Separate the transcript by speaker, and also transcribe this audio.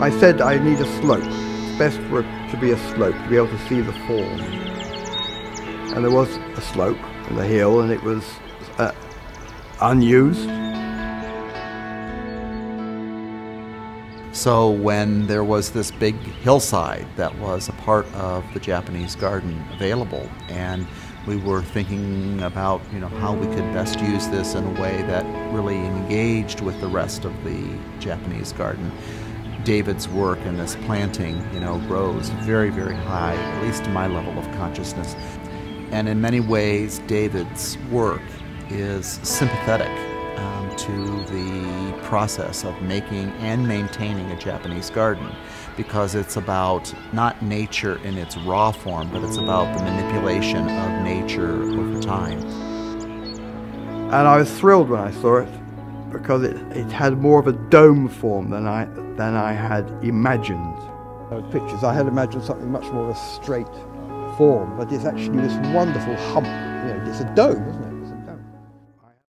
Speaker 1: I said I need a slope. It's best for it to be a slope, to be able to see the form. And there was a slope on the hill, and it was uh, unused.
Speaker 2: So when there was this big hillside that was a part of the Japanese garden available, and we were thinking about you know how we could best use this in a way that really engaged with the rest of the Japanese garden. David's work in this planting, you know, rose very, very high, at least to my level of consciousness. And in many ways, David's work is sympathetic um, to the process of making and maintaining a Japanese garden because it's about not nature in its raw form, but it's about the manipulation of nature over time.
Speaker 1: And I was thrilled when I saw it because it, it had more of a dome form than I, than I had imagined. Pictures, I had imagined something much more of a straight form, but it's actually this wonderful hump. You know, it's a dome, isn't it?